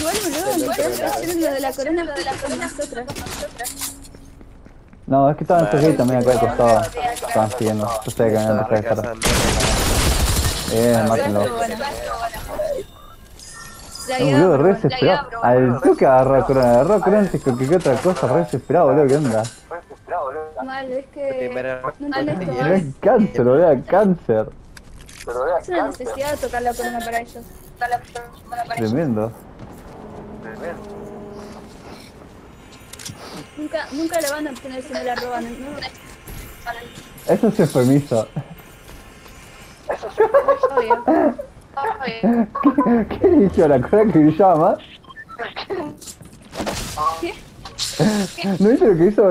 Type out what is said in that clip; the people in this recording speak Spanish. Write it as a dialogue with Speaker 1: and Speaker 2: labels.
Speaker 1: Igual boludo, hacer lo de la corona corona nosotras.
Speaker 2: No, es que estaban estos gays también acá al costado. Estaban siguiendo. Yo sé que me van a dejar de estar. Bien, mátenlo. No, boludo, re desesperado. Al toque agarró a corona, agarró a corona antes que que otra cosa, re desesperado, boludo, ¿qué onda?
Speaker 1: Mal, es que...
Speaker 3: Pero-
Speaker 1: No
Speaker 2: Era
Speaker 1: ¿eh?
Speaker 2: cáncer, boludo, cáncer.
Speaker 1: Es una necesidad tocar la corona para ellos. Tocar la corona para ellos.
Speaker 2: Tremendo.
Speaker 1: Nunca, nunca la van a obtener si no la roban. ¿no?
Speaker 2: Eso sí es permiso.
Speaker 1: Obvio. Obvio.
Speaker 2: ¿Qué le hizo a la corona que más?
Speaker 1: ¿Qué?
Speaker 2: ¿No viste lo que hizo?